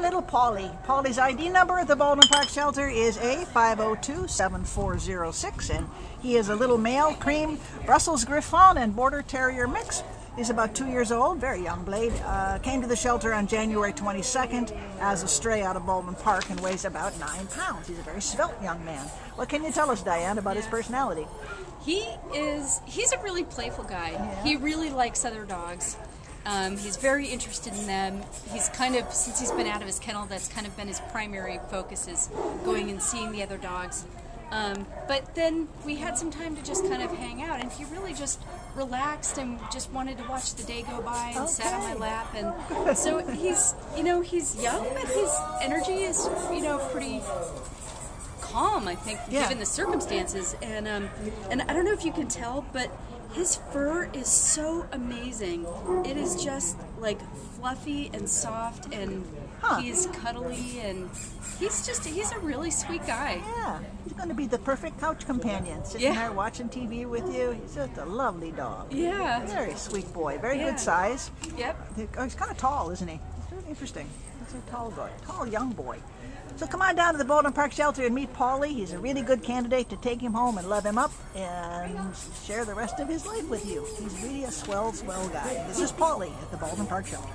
Little Paulie. Paulie's ID number at the Baldwin Park Shelter is A502-7406, and he is a little male cream Brussels Griffon and Border Terrier mix. He's about two years old, very young blade. Uh, came to the shelter on January 22nd as a stray out of Baldwin Park and weighs about nine pounds. He's a very svelte young man. What can you tell us, Diane, about his personality? He is, he's a really playful guy. Yeah. He really likes other dogs. Um, he's very interested in them. He's kind of, since he's been out of his kennel, that's kind of been his primary focus is going and seeing the other dogs. Um, but then we had some time to just kind of hang out, and he really just relaxed and just wanted to watch the day go by and sat on my lap. And so he's, you know, he's young, but his energy is, you know, pretty calm, I think, Yeah. given the circumstances. And um, and I don't know if you can tell, but his fur is so amazing. It is just like fluffy and soft, and Huh. he's cuddly, and he's just he's a really sweet guy. Yeah, he's going to be the perfect couch companion, sitting Yeah. there watching TV with you. He's just a lovely dog. Yeah. Very sweet boy, very Yeah. good size. Yep. He's kind of tall, isn't he? It's interesting. He's a tall boy, tall young boy. So come on down to the Baldwin Park Shelter and meet Paulie. He's a really good candidate to take him home and love him up and share the rest of his life with you. He's really a swell, swell guy. This is Paulie at the Baldwin Park Shelter.